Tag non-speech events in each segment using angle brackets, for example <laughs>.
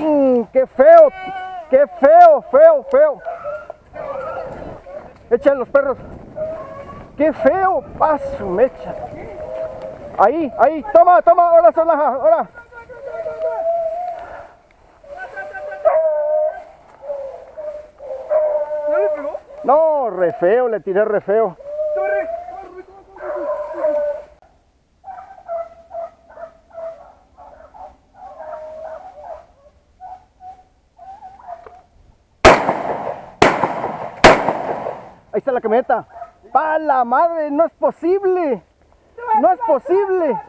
Mm, ¡Qué feo! ¡Qué feo, feo, feo! Echen los perros. ¡Qué feo! ¡Paso, mecha! Ahí, ahí, toma, toma, ahora Solaja, ahora. ¿No le pegó? No, re feo, le tiré re feo. Está la camioneta. ¡Pa la madre! ¡No es posible! ¡No es posible!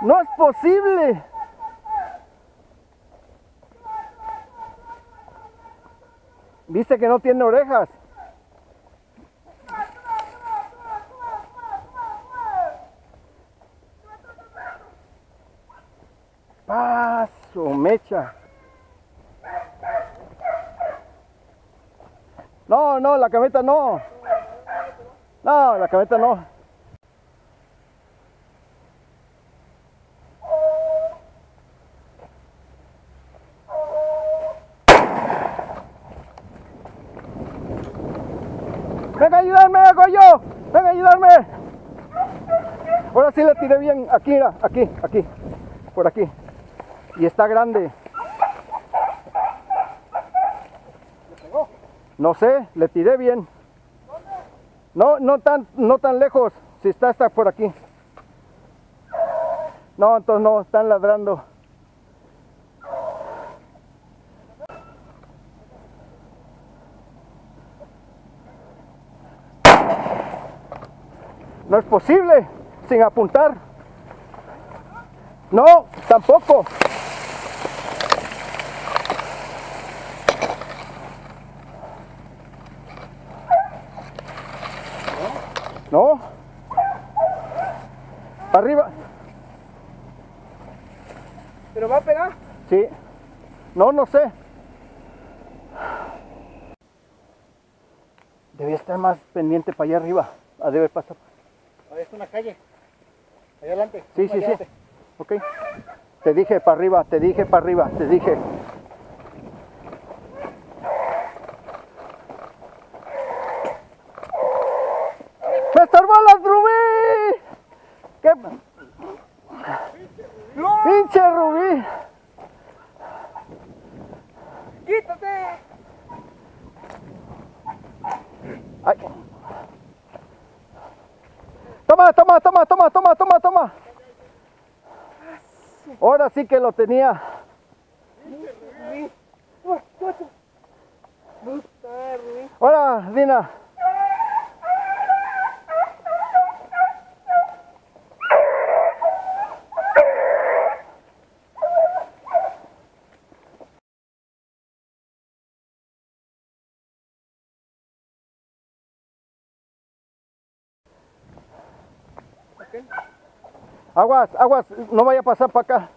¡No es posible! ¿Viste que no tiene orejas? Paso, mecha. No, no, la camioneta no. No, la camioneta no. Venga a ayudarme, Goyo. Venga a ayudarme. Ahora sí le tiré bien. Aquí, aquí, aquí. Por aquí. Y está grande. No sé, le tiré bien. No, no tan, no tan lejos. Si está, está por aquí. No, entonces no, están ladrando. No es posible, sin apuntar. No, tampoco. No. Para arriba. ¿Pero va a pegar? Sí. No, no sé. Debía estar más pendiente para allá arriba. A debe pasar. Ahí está una calle. Allá adelante. Sí, sí, sí. Ok. Te dije para arriba, te dije para arriba, te dije. ¡Me estorbó la Rubí! ¿Qué? ¡No! ¡Pinche Rubí! ¡Quítate! Ay. Toma, toma, toma, toma, toma, toma, toma. Ahora sí que lo tenía. Ahora, Dina. Aguas, aguas, no vaya a pasar para acá.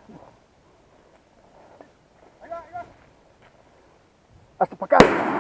Hasta para acá.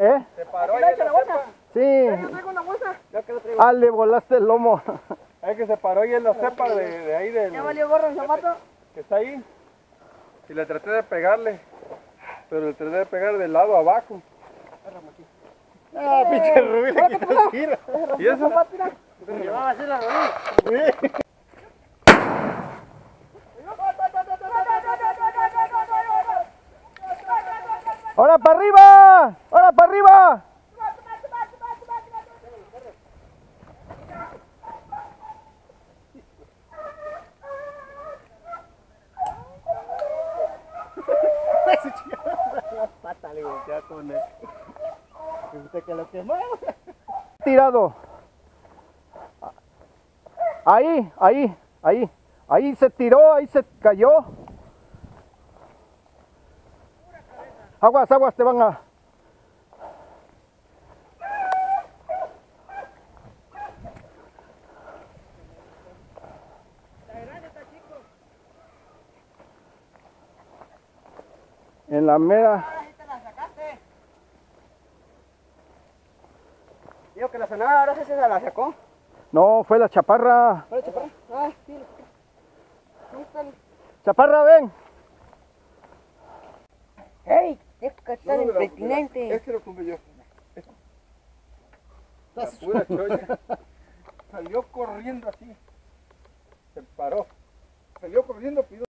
¿Eh? Se paró ahí en la cepa. Sí. traigo una bolsa. Ya que lo traigo. Ah, le volaste el lomo. <laughs> Es que se paró ahí en la cepa de, de ahí del... ¿Ya valió gorro el zapato? que está ahí. Y le traté de pegarle. Pero le traté de pegar del lado abajo. Ah, pinche Rubí, le quitas tiro. ¿Y eso? Llevaba así la rodilla. ¡Ahora para arriba! ¡Ahora para arriba! Tirado. Ahí, ahí, ahí. Ahí se tiró, ahí se cayó. Aguas, aguas, te van a... En la mera... Digo que la sonada ahora sí se la sacó. No, fue la chaparra. ¿Para chaparra? Ah, sí. ¿Dónde está el- Chaparra, ven. ¡Ey! Es que está no, impertinente. Este lo yo. La pura cholla. Salió corriendo así.